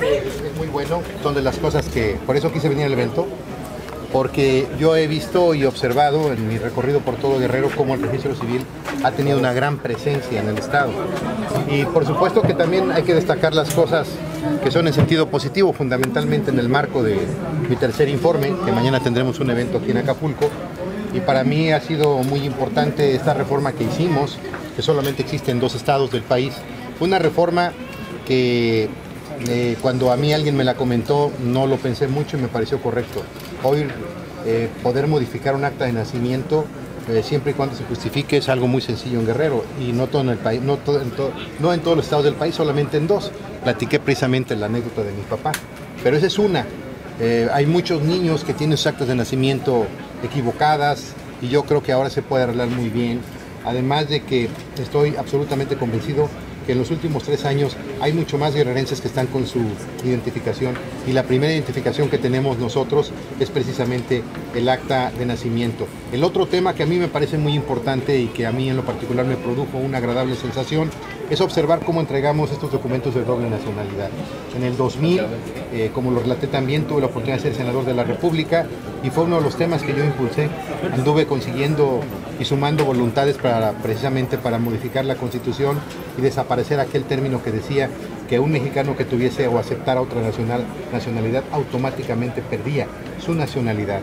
es muy bueno, son de las cosas que, por eso quise venir al evento, porque yo he visto y observado en mi recorrido por todo Guerrero cómo el registro civil ha tenido una gran presencia en el Estado. Y por supuesto que también hay que destacar las cosas que son en sentido positivo, fundamentalmente en el marco de mi tercer informe, que mañana tendremos un evento aquí en Acapulco. Y para mí ha sido muy importante esta reforma que hicimos, que solamente existe en dos estados del país. Una reforma que eh, cuando a mí alguien me la comentó no lo pensé mucho y me pareció correcto. Hoy eh, poder modificar un acta de nacimiento eh, siempre y cuando se justifique es algo muy sencillo en Guerrero y no todo en el país, no, todo, no en todos los estados del país, solamente en dos. Platiqué precisamente la anécdota de mi papá, pero esa es una. hay muchos niños que tienen sus actas de nacimiento equivocadas y yo creo que ahora se puede arreglar muy bien. Además de que estoy absolutamente convencido que en los últimos tres años hay mucho más guerrerenses que están con su identificación y la primera identificación que tenemos nosotros es precisamente el acta de nacimiento. El otro tema que a mí me parece muy importante y que a mí en lo particular me produjo una agradable sensación es observar cómo entregamos estos documentos de doble nacionalidad. En el 2000, eh, como lo relaté también, tuve la oportunidad de ser senador de la República y fue uno de los temas que yo impulsé. Anduve consiguiendo y sumando voluntades para precisamente para modificar la Constitución y desaparecer aquel término que decía que un mexicano que tuviese o aceptara otra nacional, nacionalidad automáticamente perdía su nacionalidad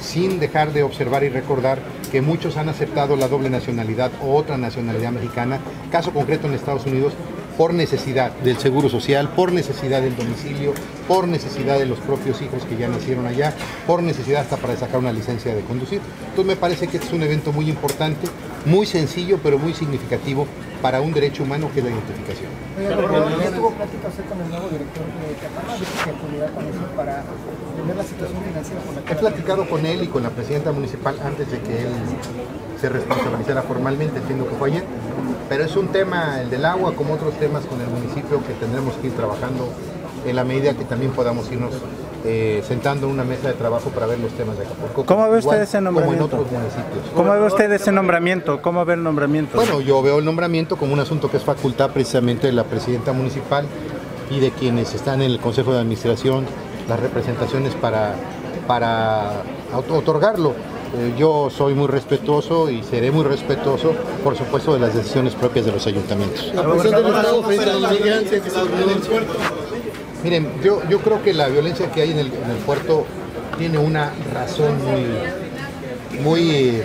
sin dejar de observar y recordar que muchos han aceptado la doble nacionalidad o otra nacionalidad mexicana, caso concreto en Estados Unidos, por necesidad del seguro social, por necesidad del domicilio, por necesidad de los propios hijos que ya nacieron allá, por necesidad hasta para sacar una licencia de conducir. Entonces me parece que este es un evento muy importante, muy sencillo, pero muy significativo para un derecho humano que es la identificación. tuvo plática con el nuevo director de para la situación financiera He platicado con él y con la presidenta municipal antes de que él se responsabilizara formalmente, entiendo que fue ayer, pero es un tema, el del agua, como otros temas con el municipio que tendremos que ir trabajando en la medida que también podamos irnos eh, sentando en una mesa de trabajo para ver los temas de Acapulco. ¿Cómo ve usted ese nombramiento? Como en otros municipios. ¿Cómo ve usted ese nombramiento? ¿Cómo ve el nombramiento? Bueno, yo veo el nombramiento como un asunto que es facultad precisamente de la presidenta municipal y de quienes están en el Consejo de Administración, las representaciones para, para otorgarlo. Eh, yo soy muy respetuoso y seré muy respetuoso, por supuesto, de las decisiones propias de los ayuntamientos. La del Estado frente a los migrantes Miren, yo, yo creo que la violencia que hay en el, puerto tiene una razón muy, muy,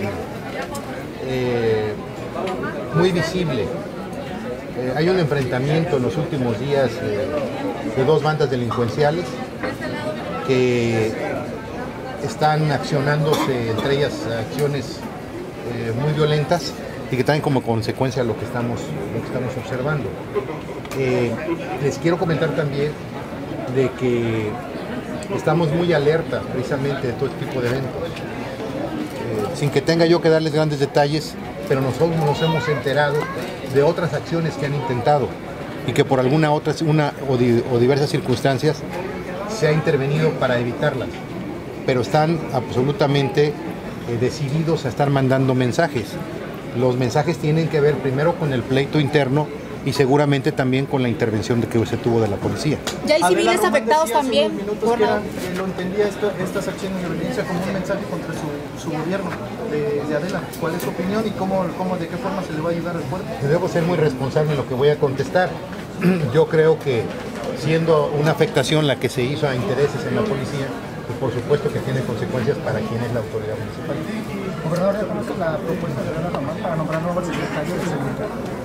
eh, muy visible. Eh, hay un enfrentamiento en los últimos días de dos bandas delincuenciales que están accionándose, entre ellas acciones eh, muy violentas y que traen como consecuencia lo que estamos, lo estamos observando. Eh, les quiero comentar también de que estamos muy alerta precisamente de todo este tipo de eventos. Eh, sin que tenga yo que darles grandes detalles, pero nosotros nos hemos enterado de otras acciones que han intentado y que por alguna otra una o diversas circunstancias se ha intervenido para evitarlas pero están absolutamente eh, decididos a estar mandando mensajes. Los mensajes tienen que ver primero con el pleito interno y seguramente también con la intervención de que se tuvo de la policía. ¿Ya hay civiles afectados también? Por eh, lo entendía estas acciones de violencia como un mensaje contra su, gobierno de, Adela. ¿Cuál es su opinión y cómo, cómo, de qué forma se le va a ayudar al pueblo? Debo ser muy responsable en lo que voy a contestar. Yo creo que siendo una afectación la que se hizo a intereses en la policía, y por supuesto que tiene consecuencias para quien es la autoridad municipal. Gobernador, ¿ya conoce la propuesta de Román para nombrar nuevos secretarios de seguridad?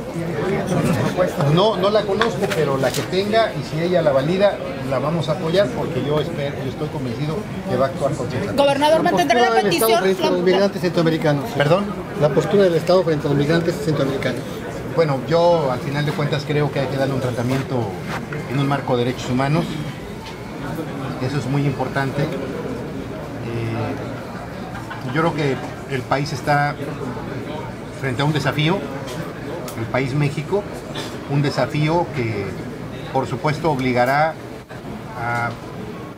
No, no la conozco, pero la que tenga y si ella la valida, la vamos a apoyar porque yo espero, yo estoy convencido que va a actuar con Gobernador, mantendrá la petición. Frente a los migrantes centroamericanos. ¿Perdón? La postura del Estado frente a los migrantes centroamericanos. Bueno, yo al final de cuentas creo que hay que darle un tratamiento en un marco de derechos humanos eso es muy importante. Eh, yo creo que el país está frente a un desafío, el país México, un desafío que por supuesto obligará a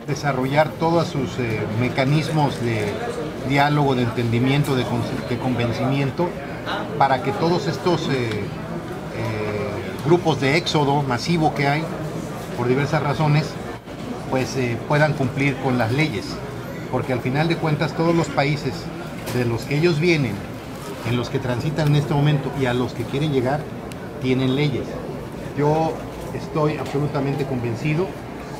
desarrollar todos sus eh, mecanismos de diálogo, de entendimiento, de, de convencimiento, para que todos estos eh, eh, grupos de éxodo masivo que hay, por diversas razones, pues puedan cumplir con las leyes. Porque al final de cuentas todos los países de los que ellos vienen, en los que transitan en este momento y a los que quieren llegar, tienen leyes. Yo estoy absolutamente convencido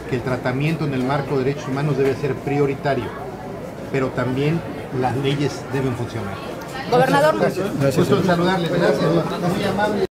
que el tratamiento en el marco de derechos humanos debe ser prioritario, pero también las leyes deben funcionar. Gobernador. Gusto en saludarles. Gracias. Muy amable.